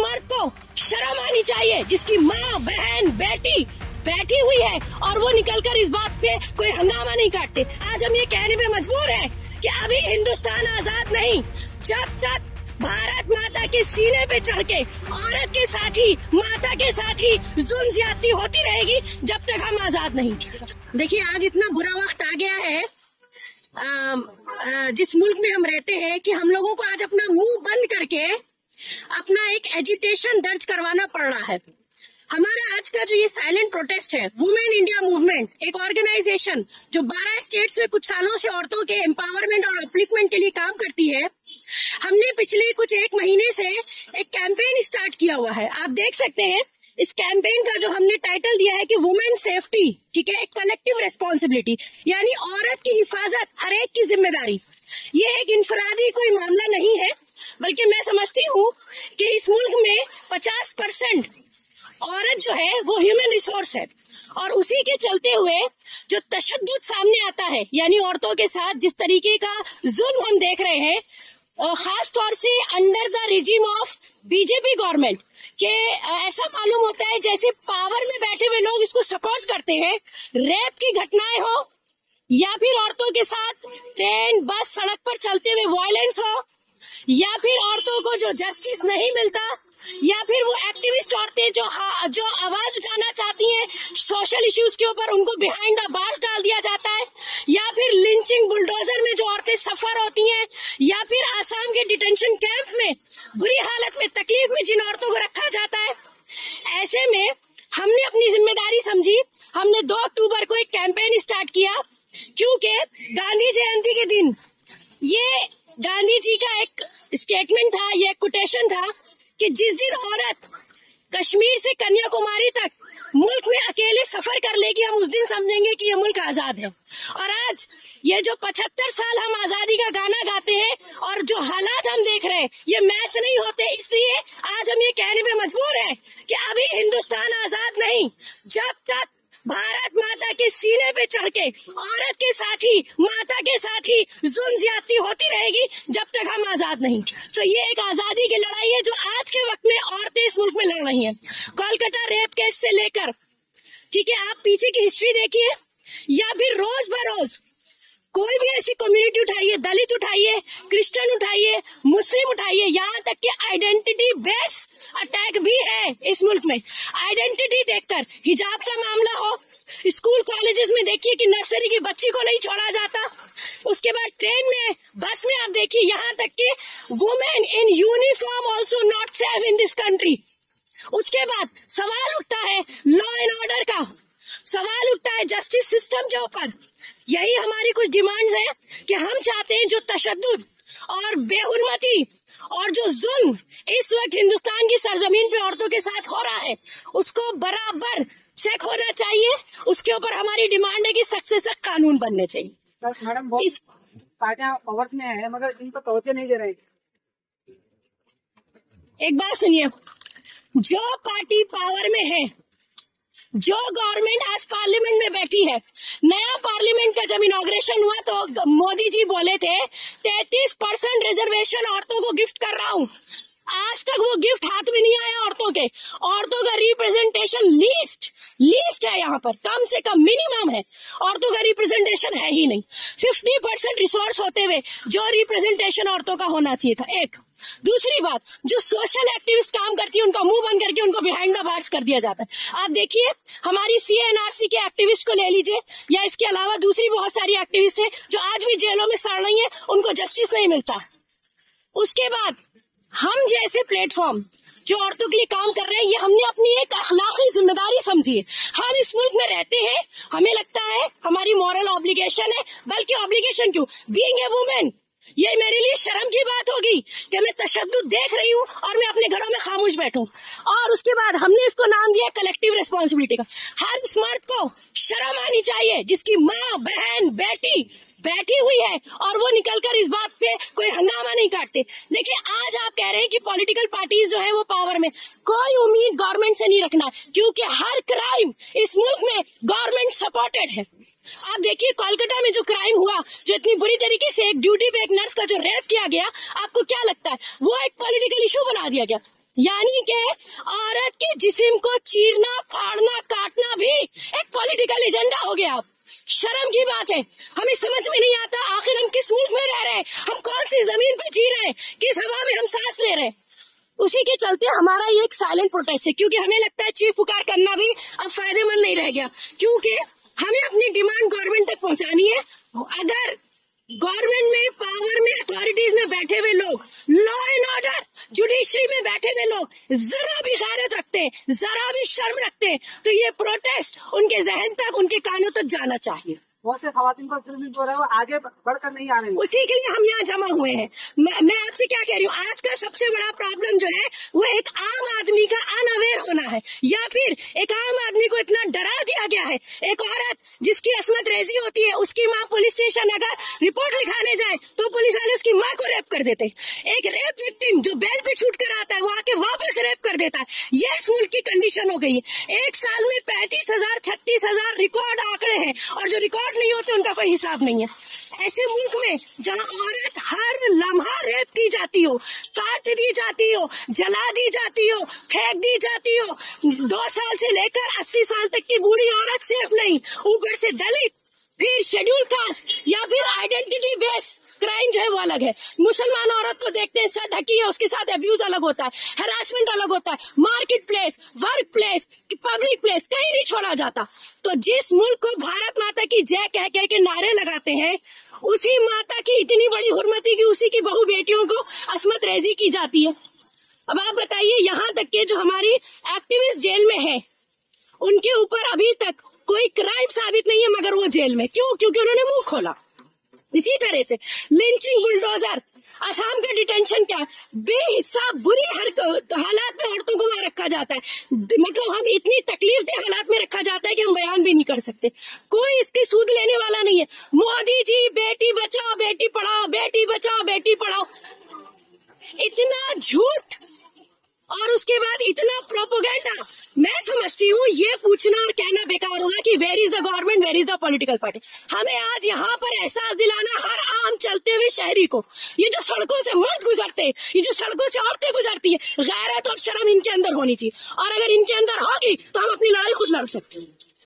मर्द को शर्म आनी चाहिए जिसकी माँ बहन बेटी बैठी हुई है और वो निकलकर इस बात पे कोई हंगामा नहीं काटते। आज हम ये कहने पे मजबूर हैं कि अभी हिंदुस्तान आज़ाद नहीं जब तक भारत माता के सीने पे चढ़ के औरत के साथ ही माता के साथ ही जुल्म ज्यादती होती रहेगी जब तक हम आज़ाद नहीं। देखिए आज इतना बुरा वक्त आ गया है आ, आ, जिस मुल्क में हम रहते हैं कि हम लोगों को आज अपना मुँह बंद करके अपना एक एजुटेशन दर्ज करवाना पड़ रहा है। हमारा आज का जो ये साइलेंट प्रोटेस्ट है वुमेन इंडिया मूवमेंट एक ऑर्गेनाइजेशन जो 12 स्टेट्स में कुछ सालों से औरतों के एम्पावरमेंट और अपलिफ्टमेंट के लिए काम करती है, हमने पिछले कुछ एक महीने से एक कैंपेन स्टार्ट किया हुआ है। आप देख सकते हैं, इस कैंपेन का जो हमने टाइटल दिया है कि वुमेन सेफ्टी ठीक है, एक कलेक्टिव रेस्पॉन्सिबिलिटी यानी औरत की हिफाजत, हर एक की ज़िम्मेदारी। ये एक इंफरादी कोई मामला नहीं है, बल्कि मैं समझती हूँ कि इस मुल्क में 50 परसेंट औरत जो है वो रिसोर्स है और उसी के चलते हुए जो तशद सामने आता है, यानी औरतों के साथ जिस तरीके का जुल्म हम देख रहे हैं, और खास तौर से under the regime of BJP government के ऐसा मालूम होता है जैसे पावर में बैठे हुए लोग इसको सपोर्ट करते हैं रेप की घटनाएँ हो, या फिर औरतों के साथ ट्रेन बस सड़क पर चलते हुए वायलेंस हो या फिर औरतों को जो जस्टिस नहीं मिलता, या फिर वो एक्टिविस्ट औरतें जो जो आवाज़ उठाना चाहती हैं सोशल इश्यूज़ के ऊपर उनको बिहाइंड द बार्स डाल दिया जाता है, या फिर लिंचिंग बुलडोजर में जो औरतें सफ़र होती हैं, या फिर आसाम के डिटेंशन कैंप में, बुरी हालत में, तकलीफ़ में जिन औरतों को रखा जाता है। ऐसे में हमने अपनी ज़िम्मेदारी समझी, हमने दो अक्टूबर को एक कैंपेन स्टार्ट किया, क्योंकि गांधी जयंती के दिन, ये गांधी जी का एक स्टेटमेंट था, ये कोटेशन था कि जिस दिन औरत कश्मीर से कन्याकुमारी तक मुल्क में अकेले सफ़र कर लेगी, हम उस दिन समझेंगे कि ये मुल्क आज़ाद है। और आज ये जो पचहत्तर साल हम आज़ादी का गाना गाते हैं और जो हालात हम देख रहे हैं, ये मैच नहीं होते। इसलिए आज हम ये कहने पे मजबूर हैं कि अभी हिंदुस्तान आज़ाद नहीं। जब तक भारत माता के सीने पे चढ़ के, औरत के साथ ही, माता के साथ ही जुल्म ज्यादती होती रहेगी जब तक हम आज़ाद नहीं। तो ये एक आज़ादी की लड़ाई है जो आज के वक्त में औरतें इस मुल्क में लड़ रही है। कोलकाता रेप केस से लेकर, ठीक है, आप पीछे की हिस्ट्री देखिए, या फिर रोज बरोज कोई भी ऐसी कम्युनिटी उठाइए, दलित उठाइए क्रिश्चियन उठाइए मुस्लिम उठाइए, यहाँ तक कि आइडेंटिटी बेस अटैक भी है इस मुल्क में। आइडेंटिटी देखकर हिजाब का मामला हो, स्कूल कॉलेजेस में देखिए कि नर्सरी की बच्ची को नहीं छोड़ा जाता। उसके बाद ट्रेन में, बस में आप देखिए, यहाँ तक कि women in uniform also not safe in this country उसके बाद सवाल उठता है लॉ एंड ऑर्डर का। सवाल उठता है जस्टिस सिस्टम के ऊपर। यही हमारी कुछ डिमांड्स हैं कि हम चाहते हैं जो तशद और बेहरमती और जो जुल्म इस वक्त हिंदुस्तान की सरजमीन पे औरतों के साथ हो रहा है उसको बराबर चेक होना चाहिए। उसके ऊपर हमारी डिमांड है कि सख्त से सख्त कानून बनने चाहिए। मैडम इस पार्टियाँ पावर्स में है मगर इनको तोहफे नहीं दे रहे। एक बात सुनिए जो पार्टी पावर में है जो गवर्नमेंट आज पार्लियामेंट में बैठी है, नया पार्लियामेंट का जब इनोग्रेशन हुआ तो मोदी जी बोले थे, तैतीस परसेंट रिजर्वेशन औरतों को गिफ्ट कर रहा हूँ। आज तक वो गिफ्ट हाथ में नहीं आया औरतों के। औरतों का रिप्रेजेंटेशन लीस्ट लीस्ट है यहाँ पर। कम से कम मिनिमम है। औरतों का रिप्रेजेंटेशन है ही नहीं। फिफ्टी परसेंट रिसोर्स होते हुए जो रिप्रेजेंटेशन औरतों का होना चाहिए था। एक। दूसरी बात, जो सोशल एक्टिविस्ट काम करती है, उनका मुँह बंद करके उनको बिहाइंड द बार्स कर दिया जाता है। आप देखिए, हमारी सीएनआरसी के एक्टिविस्ट को ले लीजिए, या इसके अलावा दूसरी बहुत सारी एक्टिविस्ट है, जो आज भी जेलों में सड़ रही है, उनको जस्टिस नहीं मिलता। उसके बाद हम जैसे प्लेटफॉर्म, जो औरतों के लिए काम कर रहे हैं, ये हमने अपनी एक अखलाकी ज़िम्मेदारी समझी। हम इस मुल्क में रहते हैं, हमें लगता है हमारी मॉरल ऑब्लिगेशन है, बल्कि ऑब्लिगेशन क्यों? बींग ए वुमेन ये मेरे लिए शर्म की बात होगी कि मैं तशद देख रही हूँ और मैं अपने घरों बैठूं। और उसके बाद हमने इसको नाम दिया कलेक्टिव रिस्पॉन्सिबिलिटी का। हर स्मर्द को शर्म आनी चाहिए, जिसकी माँ, बहन, बेटी, बैठी हुई है और वो निकलकर इस बात पे कोई हंगामा नहीं काटते। देखिए, आज आप कह रहे हैं कि पॉलिटिकल पार्टीज़ जो है वो पावर में। कोई उम्मीद गवर्नमेंट से नहीं रखना, क्योंकि हर क्राइम इस मुल्क में गवर्नमेंट सपोर्टेड है। आप देखिए, कोलकाता में जो क्राइम हुआ, जो इतनी बुरी तरीके से एक ड्यूटी पे एक नर्स का जो रेप किया गया, आपको क्या लगता है? वो एक पॉलिटिकल इशू बना दिया गया। यानी के औरत के जिस्म को चीरना, फाड़ना, काटना भी एक पॉलिटिकल एजेंडा हो गया। शर्म की बात है। हमें समझ में नहीं आता आखिर हम किस मुल्क में रह रहे हैं? हम कौन सी ज़मीन पे जी रहे हैं? किस हवा में हम सांस ले रहे हैं? उसी के चलते हमारा ये एक साइलेंट प्रोटेस्ट है, क्योंकि हमें लगता है चीफ पुकार करना भी अब फ़ायदेमंद नहीं रह गया। क्योंकि हमें अपनी डिमांड गवर्नमेंट तक पहुंचानी है। अगर गवर्नमेंट में पावर में अथॉरिटीज में बैठे हुए लोग लॉ एंड ऑर्डर जुडिशरी में बैठे हुए लोग जरा भी गैरत रखते हैं, जरा भी शर्म रखते हैं तो ये प्रोटेस्ट उनके जहन तक, उनके कानों तक जाना चाहिए। बहुत से खातन को जुल्म रहा है वो आगे बढ़कर नहीं आ रहे उसी के लिए हम यहाँ जमा हुए हैं। मैं, मैं आपसे क्या कह रही हूँ? आज का सबसे बड़ा प्रॉब्लम जो है वो एक आम आदमी का अनअवेयर होना है। या फिर एक आम आदमी को इतना डरा दिया गया है। एक औरत जिसकी असमत रेजी होती है उसकी माँ पुलिस स्टेशन अगर रिपोर्ट लिखाने जाए तो पुलिस वाले उसकी माँ को रेप कर देते। एक रेप विक्टिम जो बेल पे छूट कर आता है वो आके वापस रेप कर देता है। ये इस मुल्क की कंडीशन हो गई है। एक साल में पैंतीस हज़ार छत्तीस हज़ार रिकॉर्ड आंकड़े हैं। और जो रिकॉर्ड नहीं होते, उनका कोई हिसाब नहीं है। ऐसे मुल्क में जहाँ औरत हर लम्हा रेप की जाती हो, काट दी जाती हो, जला दी जाती हो, फेंक दी जाती हो, दो साल से लेकर अस्सी साल तक की बूढ़ी औरत सेफ़ नहीं, ऊपर से दलित, फिर शेड्यूल कास्ट या फिर आइडेंटिटी बेस क्राइम जो है वो अलग है। मुसलमान औरत को देखते हैं, सर ढकी है, उसके साथ अब्यूज अलग होता है हरासमेंट अलग होता है market place work place public place कहीं नहीं छोड़ा जाता। तो जिस मुल्क को भारत माता की जय कह कह के नारे लगाते हैं, उसी माता की इतनी बड़ी हुरमती की, उसी की बहु बेटियों को असमत रेजी की जाती है। अब आप बताइए, यहाँ तक के जो हमारी एक्टिविस्ट जेल में है, उनके ऊपर अभी तक कोई क्राइम साबित नहीं है, मगर वो जेल में। क्यों? क्योंकि उन्होंने मुँह खोला। इसी तरह से लिंचिंग बुलडोजर आसाम का डिटेंशन क्या? बेहिसाब बुरी हालात में औरतों को वहाँ रखा जाता है। मतलब हम इतनी तकलीफ़ दे हालात में रखा जाता है कि हम बयान भी नहीं कर सकते। कोई इसकी सूद लेने वाला नहीं है। मोदी जी, बेटी बचाओ, बेटी पढ़ाओ, बेटी बचाओ, बेटी पढ़ाओ। इतना झूठ और उसके बाद इतना प्रोपोगेंडा मैं समझती हूँ, ये पूछना और कहना बेकार होगा कि where is the government where is the political party हमें आज यहाँ पर एहसास दिलाना हर आम चलते हुए शहरी को। ये जो सड़कों से मर्द गुजरते हैं, ये जो सड़कों से औरतें गुजरती है, गैरत और शर्म इनके अंदर होनी चाहिए। और अगर इनके अंदर होगी तो हम अपनी लड़ाई खुद लड़ सकते हैं।